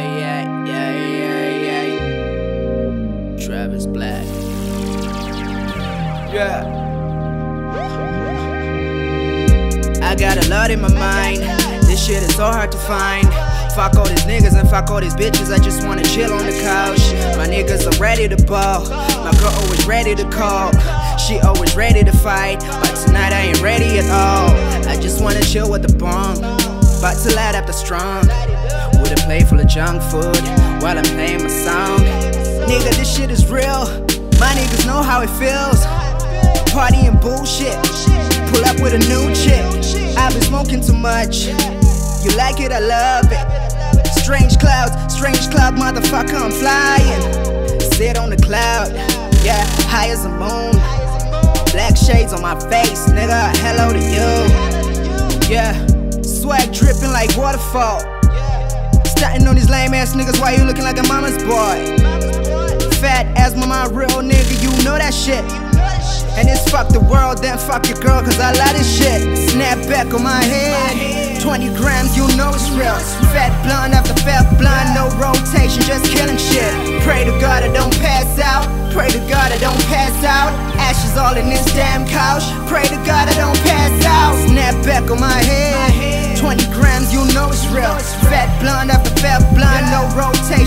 yeah, yeah, yeah, yeah. Travis Blakk. Yeah. I got a lot in my mind. This shit is so hard to find. Fuck all these niggas and fuck all these bitches. I just wanna chill on the couch. My niggas are ready to ball. My girl always ready to call. She always ready to fight. But tonight I ain't ready at all. I just wanna chill with the bomb. About to light up the strong. With a plate full of junk food while I'm playing my song. Nigga, this shit is real. My niggas know how it feels. Party and bullshit. Pull up with a new chick. I've been smoking too much. You like it, I love it. Strange clouds, strange cloud, motherfucker, I'm flying. Sit on the cloud, yeah, high as the moon. Black shades on my face, nigga, hello to you. Yeah, swag dripping like waterfall. Starting on these lame ass niggas, why you looking like a mama's boy? Fat ass mama, real nigga, you know that shit. And it's fuck the world, then fuck your girl, cause I love this shit. Snap back on my head. 20 grams, you know it's real. Fat blunt after fat blunt, no rotation, just killing shit. Pray to God I don't pass out. Pray to God I don't pass out. Ashes all in this damn couch. Pray to God I don't pass out.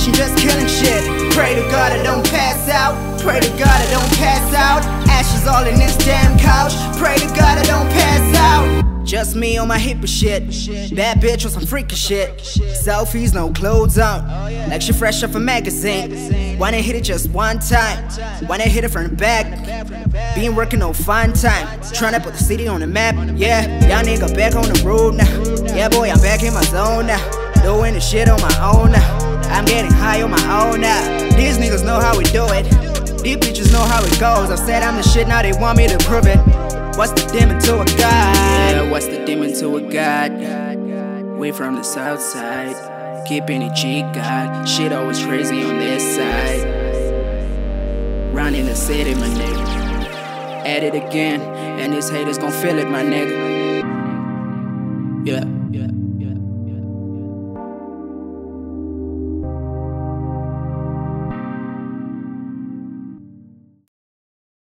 Rotation, just killing shit. Pray to God I don't pass out. Pray to God I don't pass out. Ashes all in this damn couch. Pray to God I don't pass out. Just me on my hip and shit. Bad bitch with some freaky shit. Selfies, no clothes on. Like she fresh off a magazine. Wanna hit it just one time. Wanna hit it from the back. Been working on fun time. Tryna put the city on the map. Yeah, y'all nigga back on the road now. Yeah, boy, I'm back in my zone now. Doing the shit on my own now. Goes. I said I'm the shit, now they want me to prove it. What's the demon to a god? Yeah, what's the demon to a god? We from the south side. Keeping it G God. Shit always crazy on this side. Running the city, my nigga. At it again, and these haters gon' feel it, my nigga. Yeah, yeah.